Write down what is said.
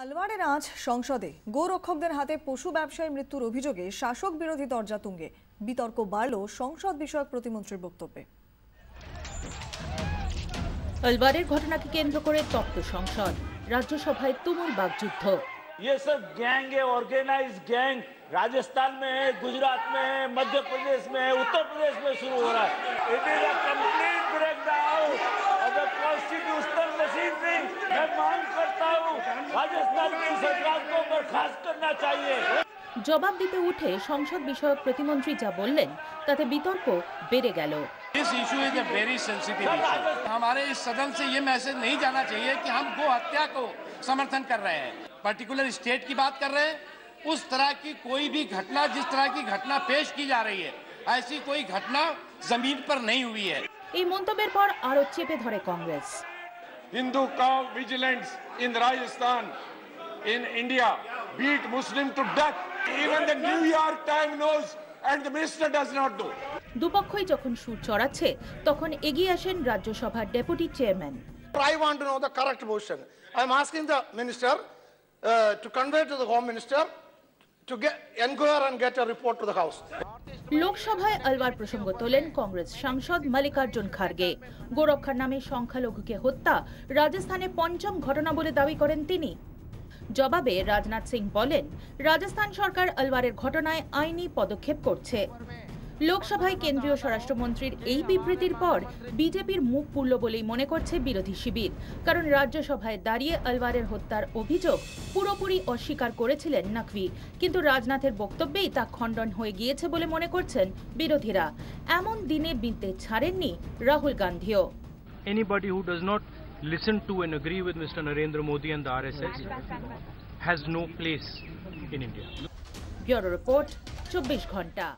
আলওয়ারের আজ সংসদে গোরক্ষকদের হাতে পশু ব্যবসায়ী মৃত্যুর অভিযোগে শাসক বিরোধী দরজা তুঙ্গে বিতর্ক বাড়ল সংসদ বিষয়ক প্রতিমন্ত্রীর বক্তব্যে আলবারের ঘটনাকে কেন্দ্র করে তপ্ত সংসদ রাজ্যসভায় তুমুল বাগযুদ্ধ ये सब गैंग है ऑर्गेनाइज गैंग राजस्थान में है गुजरात में है मध्य प्रदेश में है उत्तर प्रदेश में शुरू हो रहा है it is a complete breakdown of the constitutional machinery मैं मांग करता हूँ राजस्थान की सरकार को बर्खास्त करना चाहिए জবাব দিতে উঠে সংসদ বিষয়ক প্রতিমন্ত্রী যা বললেন তাতে বিতর্ক বেড়ে গেল this issue is a very sensitive issue हमारे इस सदन से ये मैसेज नहीं जाना चाहिए कि हम गो हत्या को समर्थन कर रहे हैं पर्टिकुलर स्टेट की बात कर रहे हैं उस तरह की कोई भी घटना जिस तरह की घटना पेश की जा रही है ऐसी कोई घटना जमीन पर नहीं हुई है এই মন্তব্যের পর আরো চেপে ধরে Congress Hindu cow vigilance in Rajasthan, in India, beat Muslim to death. Even the New York Times knows and the minister does not do. দুপক্ষই যখন সুর চড়াচ্ছে তখন এগিয়ে আসেন রাজ্যসভার deputy chairman I want to know the correct position. I'm asking the minister uh, to convey to the home minister to get inquire and get a report to the house. লোকসভায় আলওয়ার প্রসঙ্গ তোলেন কংগ্রেস সাংসদ মাল্লিকার্জুন খার্গে গোরক্ষার নামে সংখ্যালঘুকে হত্যা রাজস্থানে পঞ্চম ঘটনা বলে দাবি করেন তিনি জবাবে রাজনাথ সিং বলেন, রাজস্থান সরকার আলওয়ারের ঘটনায় আইনি পদক্ষেপ করছে। লোকসভায় কেন্দ্রীয় স্বরাষ্ট্রমন্ত্রীর এই বিবৃতির পর বিজেপির মুখ পুরল বলেই মনে করছে বিরোধী শিবির। কারণ রাজ্যসভায় দাঁড়িয়ে আলওয়ারের হত্যার অভিযোগ পুরোপুরি অস্বীকার করেছিলেন নাকভি। কিন্তু রাজনাথের বক্তব্যেই তা খণ্ডন হয়ে গিয়েছে বলে মনে করছেন বিরোধীরা। এমন দিনে বিনতে ছাড়েননি Rahul গান্ধীও। Anybody who does not listen to and agree with Mr. Narendra Modi and the RSS has no place in India. Bureau Report, 24 Ghanta.